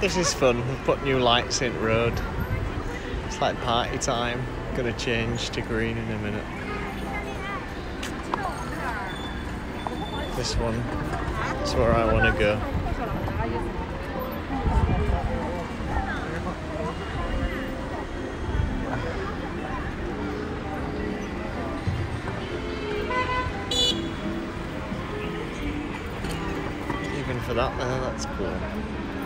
This is fun. We've put new lights in road. It's like party time. Gonna change to green in a minute. This one That's where I want to go. Even for that there, that's cool.